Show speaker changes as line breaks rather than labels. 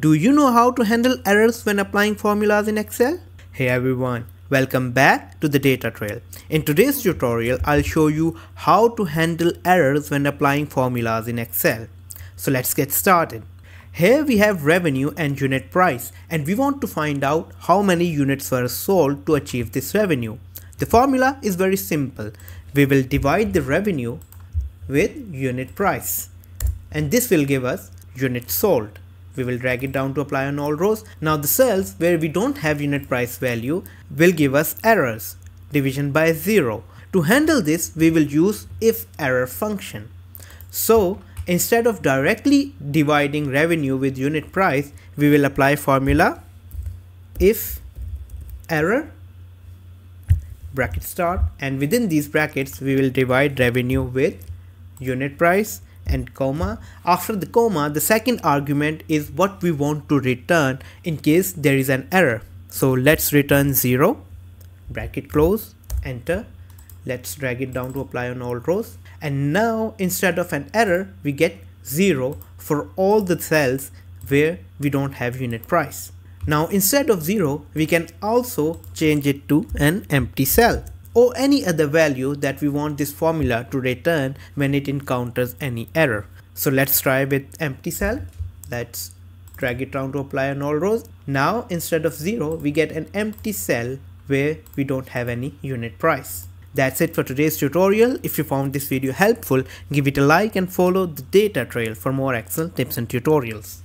Do you know how to handle errors when applying formulas in Excel? Hey everyone, welcome back to the data trail. In today's tutorial, I'll show you how to handle errors when applying formulas in Excel. So let's get started. Here we have revenue and unit price and we want to find out how many units were sold to achieve this revenue. The formula is very simple. We will divide the revenue with unit price and this will give us units sold we will drag it down to apply on all rows. Now the cells where we don't have unit price value will give us errors, division by 0. To handle this, we will use if error function. So instead of directly dividing revenue with unit price, we will apply formula if error bracket start and within these brackets we will divide revenue with unit price and comma. After the comma, the second argument is what we want to return in case there is an error. So let's return 0, bracket close, enter. Let's drag it down to apply on all rows. And now instead of an error, we get 0 for all the cells where we don't have unit price. Now instead of 0, we can also change it to an empty cell or any other value that we want this formula to return when it encounters any error. So let's try with empty cell. Let's drag it down to apply on all rows. Now instead of 0 we get an empty cell where we don't have any unit price. That's it for today's tutorial. If you found this video helpful, give it a like and follow the data trail for more Excel tips and tutorials.